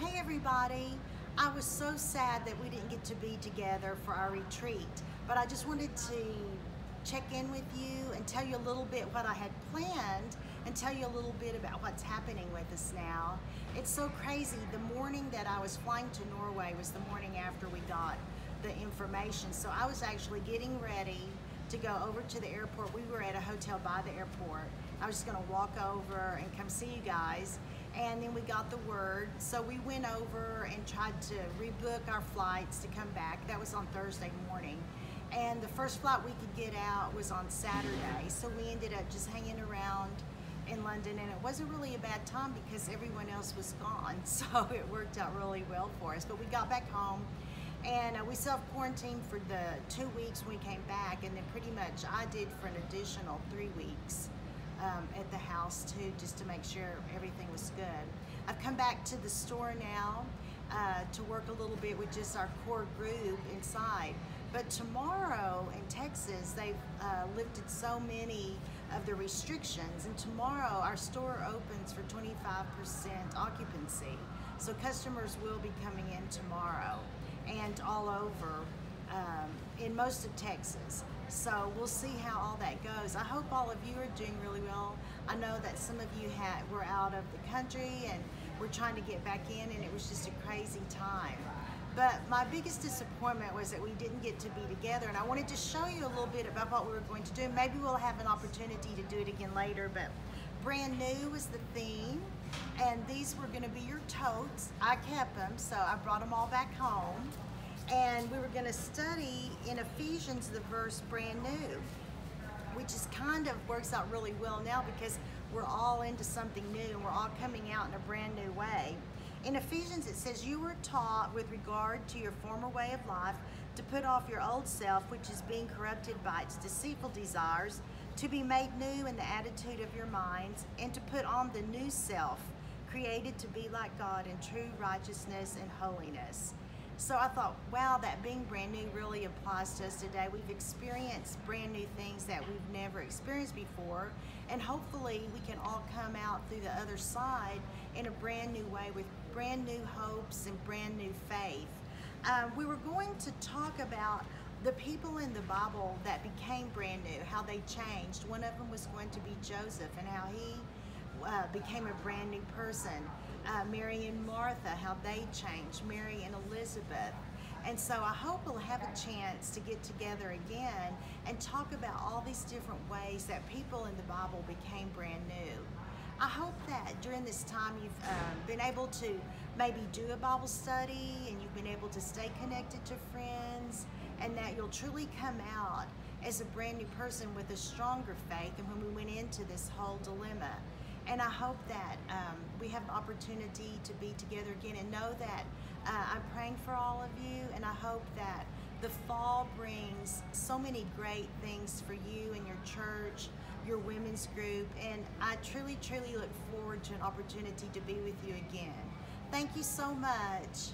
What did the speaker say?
Hey everybody. I was so sad that we didn't get to be together for our retreat, but I just wanted to check in with you and tell you a little bit what I had planned and tell you a little bit about what's happening with us now. It's so crazy. The morning that I was flying to Norway was the morning after we got the information. So I was actually getting ready to go over to the airport. We were at a hotel by the airport. I was just gonna walk over and come see you guys. And then we got the word. So we went over and tried to rebook our flights to come back. That was on Thursday morning. And the first flight we could get out was on Saturday. So we ended up just hanging around in London and it wasn't really a bad time because everyone else was gone. So it worked out really well for us. But we got back home and uh, we self-quarantined for the two weeks when we came back and then pretty much I did for an additional three weeks um, at the house too just to make sure everything was good. I've come back to the store now uh, to work a little bit with just our core group inside. But tomorrow in Texas, they've uh, lifted so many of the restrictions, and tomorrow our store opens for 25% occupancy. So customers will be coming in tomorrow and all over most of Texas. So we'll see how all that goes. I hope all of you are doing really well. I know that some of you had, were out of the country and we're trying to get back in and it was just a crazy time. But my biggest disappointment was that we didn't get to be together and I wanted to show you a little bit about what we were going to do. Maybe we'll have an opportunity to do it again later, but brand new was the theme and these were gonna be your totes. I kept them, so I brought them all back home and we were going to study in Ephesians the verse brand new, which is kind of works out really well now because we're all into something new and we're all coming out in a brand new way. In Ephesians, it says, You were taught with regard to your former way of life to put off your old self, which is being corrupted by its deceitful desires, to be made new in the attitude of your minds, and to put on the new self, created to be like God in true righteousness and holiness. So I thought, wow, that being brand new really applies to us today. We've experienced brand new things that we've never experienced before, and hopefully we can all come out through the other side in a brand new way with brand new hopes and brand new faith. Um, we were going to talk about the people in the Bible that became brand new, how they changed. One of them was going to be Joseph and how he uh, became a brand new person. Uh, Mary and Martha, how they changed, Mary and Elizabeth. And so I hope we'll have a chance to get together again and talk about all these different ways that people in the Bible became brand new. I hope that during this time you've um, been able to maybe do a Bible study and you've been able to stay connected to friends and that you'll truly come out as a brand new person with a stronger faith than when we went into this whole dilemma. And I hope that um, we have an opportunity to be together again and know that uh, I'm praying for all of you and I hope that the fall brings so many great things for you and your church, your women's group, and I truly, truly look forward to an opportunity to be with you again. Thank you so much.